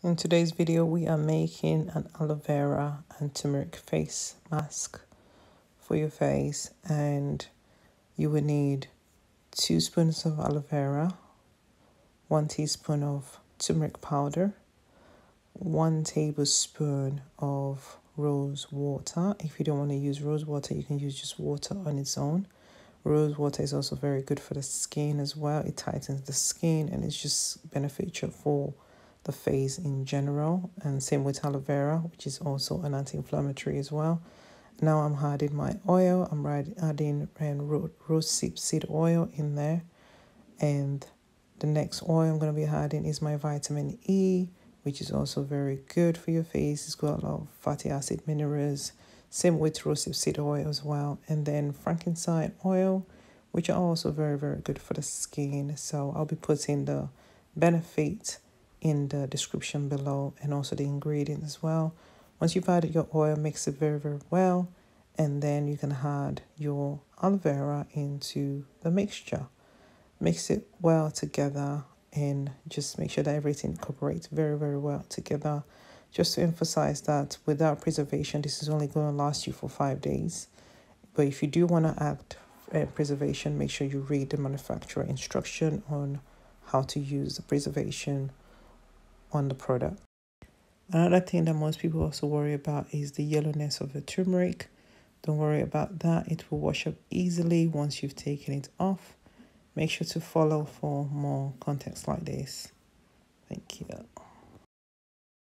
In today's video, we are making an aloe vera and turmeric face mask for your face and you will need two spoons of aloe vera, one teaspoon of turmeric powder, one tablespoon of rose water. If you don't want to use rose water, you can use just water on its own. Rose water is also very good for the skin as well. It tightens the skin and it's just beneficial for the face in general. And same with aloe vera, which is also an anti-inflammatory as well. Now I'm adding my oil. I'm adding rose seed oil in there. And the next oil I'm going to be adding is my vitamin E, which is also very good for your face. It's got a lot of fatty acid minerals. Same with rose seed oil as well. And then frankincense oil, which are also very, very good for the skin. So I'll be putting the benefit in the description below and also the ingredients as well. Once you've added your oil, mix it very, very well. And then you can add your aloe vera into the mixture. Mix it well together and just make sure that everything incorporates very, very well together. Just to emphasize that without preservation, this is only going to last you for five days. But if you do want to add uh, preservation, make sure you read the manufacturer instruction on how to use the preservation on the product. Another thing that most people also worry about is the yellowness of the turmeric. Don't worry about that. It will wash up easily once you've taken it off. Make sure to follow for more contents like this. Thank you.